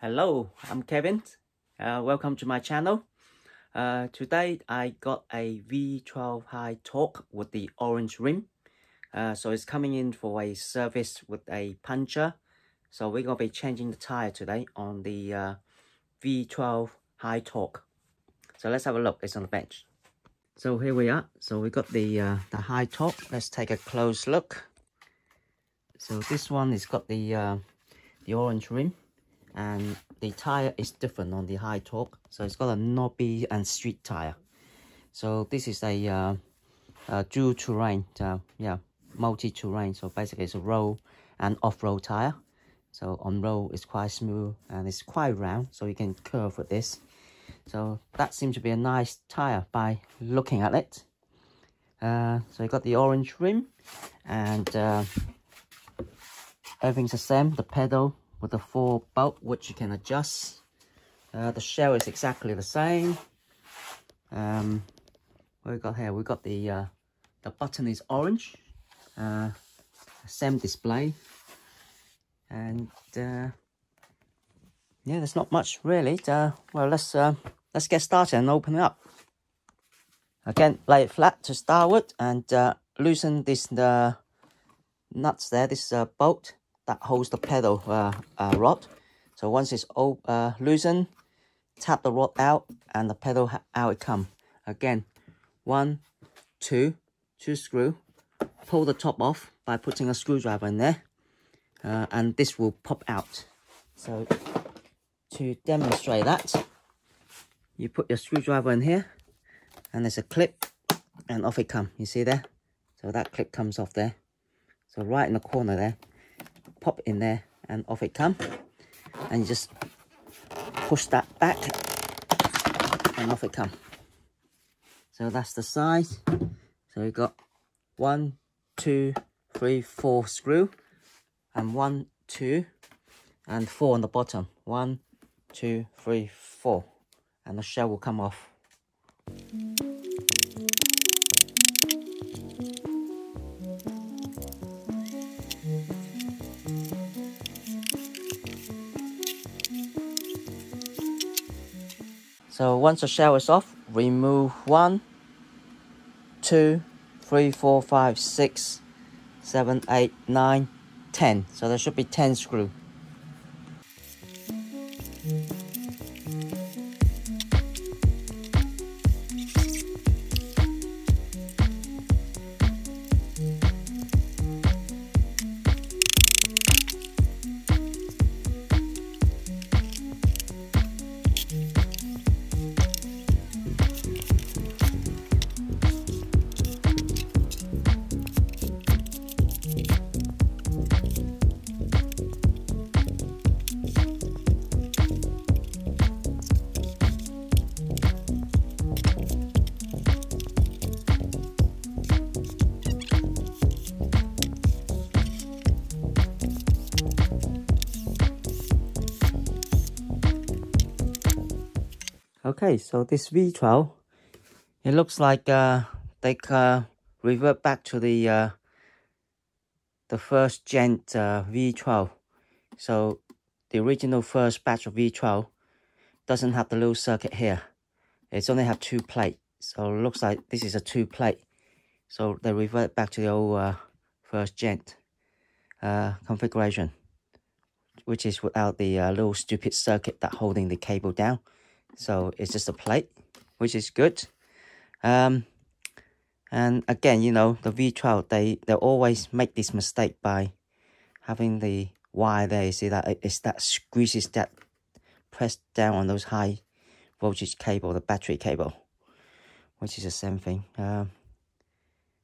Hello, I'm Kevin. Uh, welcome to my channel. Uh, today I got a V12 high torque with the orange rim. Uh, so it's coming in for a service with a puncture. So we're going to be changing the tire today on the uh, V12 high torque. So let's have a look. It's on the bench. So here we are. So we got the uh, the high torque. Let's take a close look. So this one is got the uh, the orange rim and the tire is different on the high torque. so it's got a knobby and street tire so this is a, uh, a dual terrain uh, yeah multi terrain so basically it's a road and off-road tire so on road it's quite smooth and it's quite round so you can curve with this so that seems to be a nice tire by looking at it uh, so you got the orange rim and uh, everything's the same the pedal with the four bolt which you can adjust. Uh, the shell is exactly the same. Um, what we got here? We got the uh, the button is orange. Uh, same display, and uh, yeah, there's not much really. Uh, well, let's uh, let's get started and open it up. Again, lay it flat to starboard and uh, loosen this the nuts there. This uh, bolt that holds the pedal uh, uh, rod. So once it's all uh, loosened, tap the rod out and the pedal out it come. Again, one, two, two screw. Pull the top off by putting a screwdriver in there. Uh, and this will pop out. So to demonstrate that, you put your screwdriver in here and there's a clip and off it come. You see there? So that clip comes off there. So right in the corner there, pop in there and off it come and you just push that back and off it come so that's the size so we've got one two three four screw and one two and four on the bottom one two three four and the shell will come off So once the shell is off, remove one, two, three, four, five, six, seven, eight, nine, ten. So there should be 10 screws. Okay, so this V12, it looks like uh, they uh, revert back to the uh, the first gen uh, V12. So the original first batch of V12 doesn't have the little circuit here. It's only have two plate. So it looks like this is a two plate. So they revert back to the old uh, first gen uh, configuration, which is without the little stupid circuit that holding the cable down. So it's just a plate, which is good. Um, and again, you know, the V12, they, they always make this mistake by having the wire there. You see that it's that squeezes that pressed down on those high voltage cable, the battery cable, which is the same thing. Um,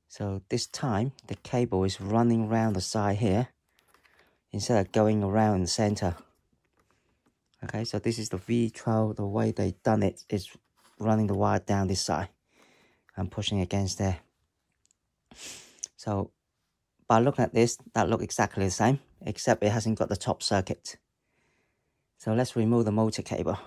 so this time, the cable is running around the side here instead of going around the center. Okay, so this is the V12, the way they done it is running the wire down this side and pushing against there. So by looking at this, that look exactly the same, except it hasn't got the top circuit. So let's remove the motor cable.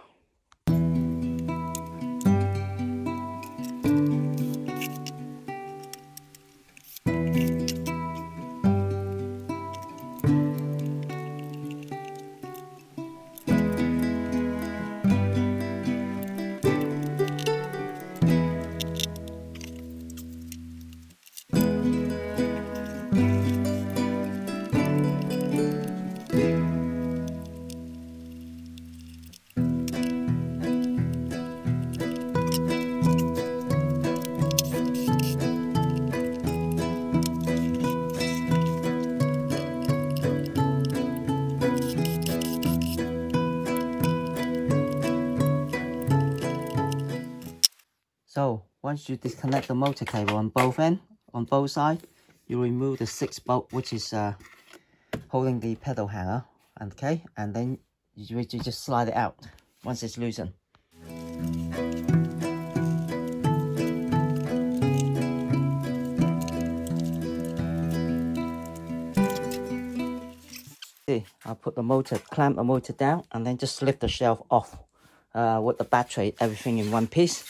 So once you disconnect the motor cable on both end, on both sides, you remove the six bolt which is uh, holding the pedal hanger, okay, and then you, you just slide it out once it's loosened. See, I'll put the motor, clamp the motor down, and then just lift the shelf off uh, with the battery, everything in one piece.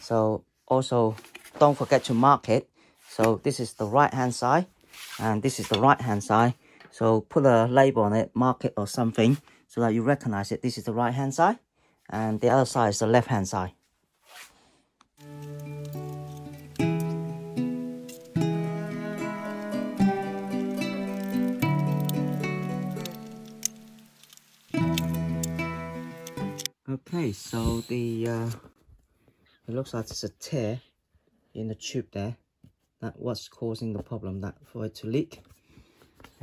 So also, don't forget to mark it. So this is the right hand side, and this is the right hand side. So put a label on it, mark it or something, so that you recognize it. This is the right hand side, and the other side is the left hand side. Okay, so the uh, it looks like it's a tear in the tube there. That what's causing the problem that for it to leak.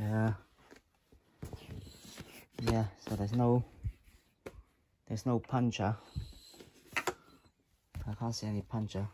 Uh, yeah, so there's no there's no puncher. I can't see any puncture.